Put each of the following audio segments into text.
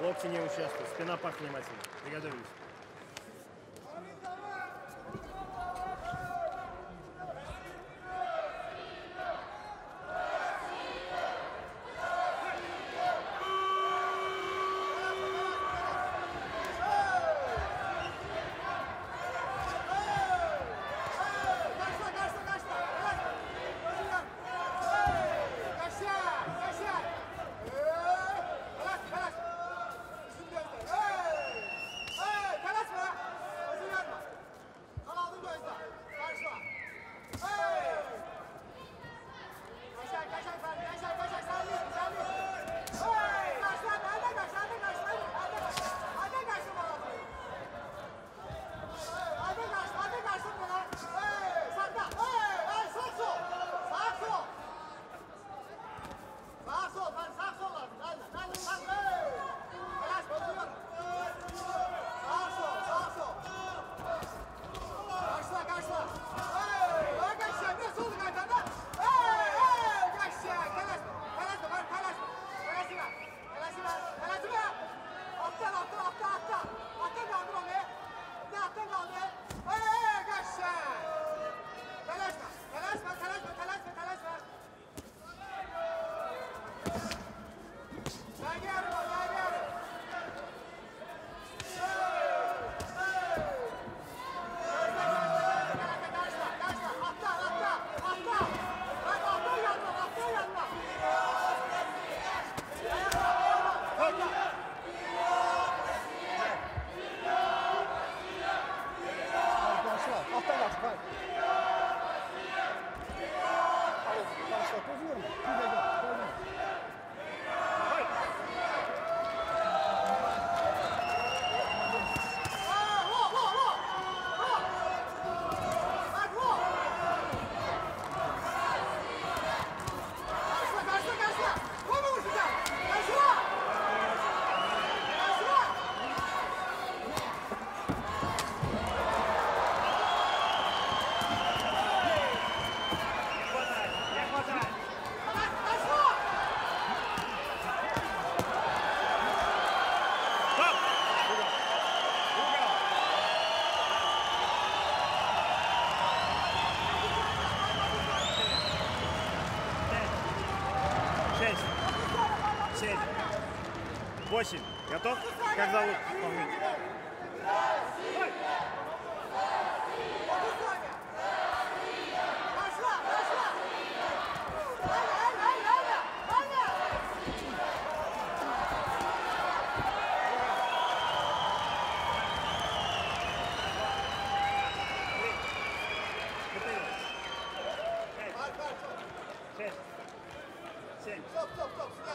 Локти не участвуют. Спина пахнет внимательно. Приготовились. Семь. Восемь. Готов? Как зовут? Помните. Шесть. Семь. Стоп, стоп, стоп, стоп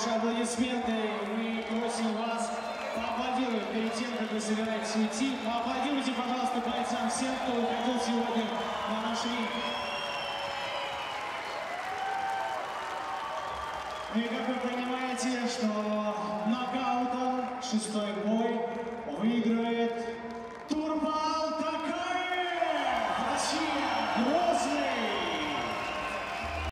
ваши аплодисменты. Мы просим вас поаплодировать перед тем, как вы собираетесь уйти. Поаплодируйте, пожалуйста, бойцам всем, кто уходил сегодня на наш ринг. И как вы понимаете, что нокаутом шестой бой выиграет